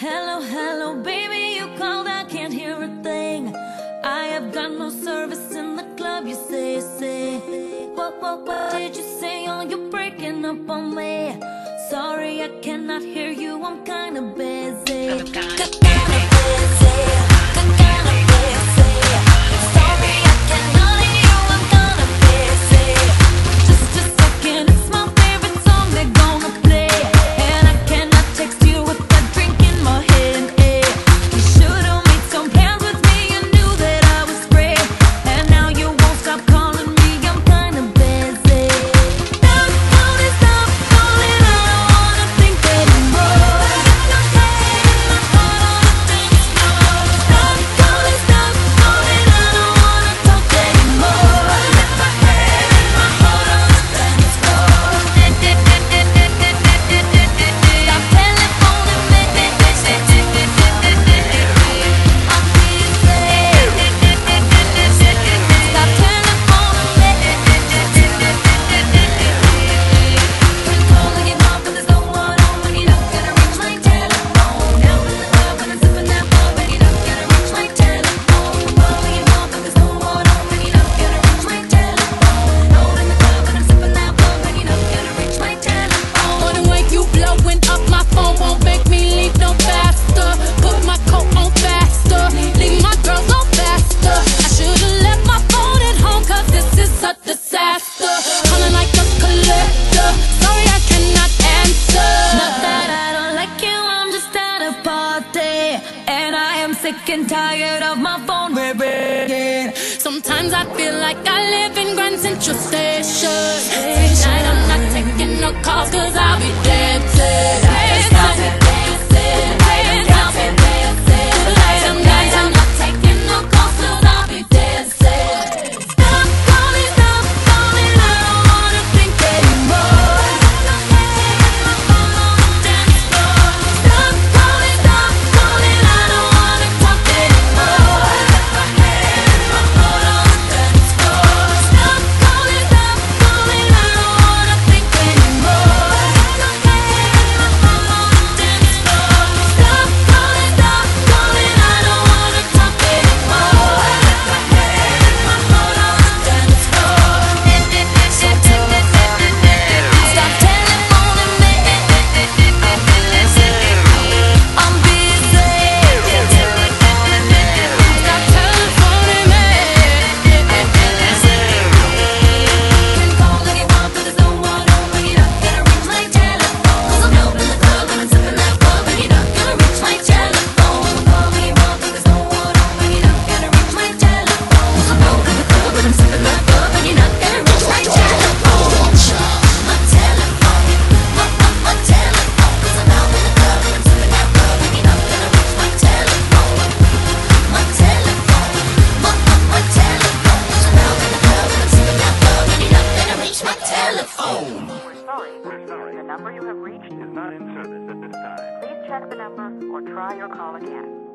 Hello, hello, baby, you called, I can't hear a thing. I have got no service in the club, you say, say. What, what, what did you say? Oh, you're breaking up on me. Sorry, I cannot hear you, I'm kinda busy. Sick and tired of my phone ringing. Sometimes I feel like I live in Grand Central Station. Tonight I'm not taking no calls cause I'll be dancing. Number you have reached is not in service at this time. Please check the number or try your call again.